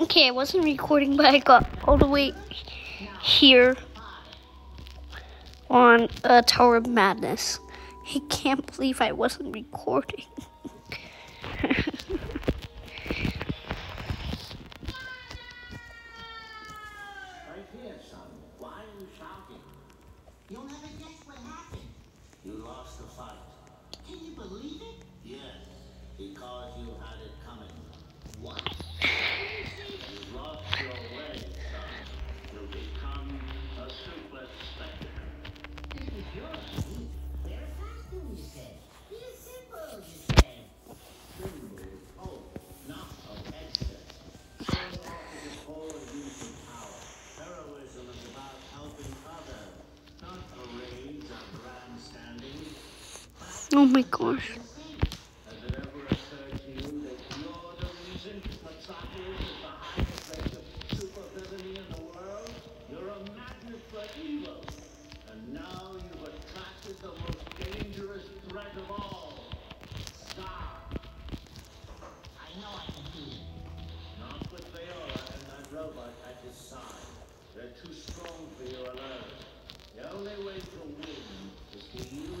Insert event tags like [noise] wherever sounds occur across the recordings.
Okay, I wasn't recording, but I got all the way here on uh, Tower of Madness. I can't believe I wasn't recording. Right here, son. Why are you shouting? You'll never guess [laughs] what happened. You lost the fight. Can you believe it? Yes, because you had it coming. What? For you alone. The only way to win is to use.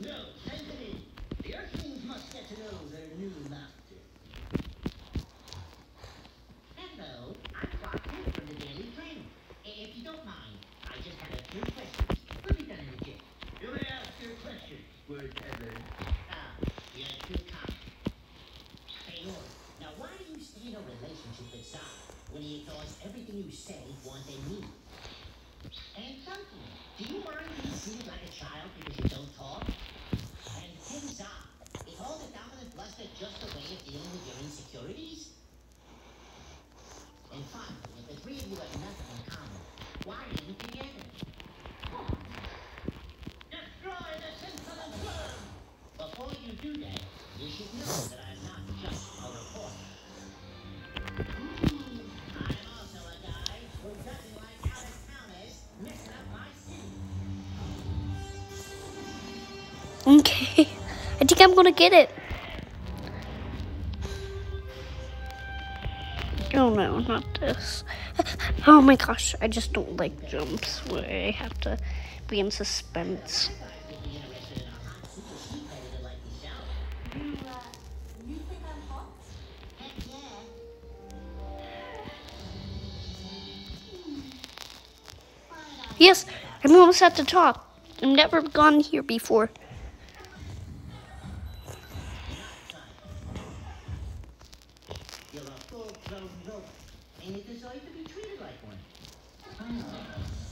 No, in. The Earthlings must get to know their new master. Hello, I'm Clark Kent from the Daily Planet. If you don't mind, I just had a few questions. We'll be done in a jiff. You may ask your questions, Word Evan. Ah, you're too kind. Hey, Lord, now why do you stay in a relationship with Zod when he ignores everything you say, want, and need? And something, do you mind being treated like a child because you don't talk? And King Zod, is all the dominant bluster just a way of dealing with your insecurities? And finally, if the three of you have nothing in common, why are you together? Destroy the Sentinel Firm! Before you do that, you should know that Okay. I think I'm gonna get it. Oh no, not this. Oh my gosh, I just don't like jumps where I have to be in suspense. Yes, I'm almost at the top. I've never gone here before. full-grown and you deserve to be treated like one. Ah.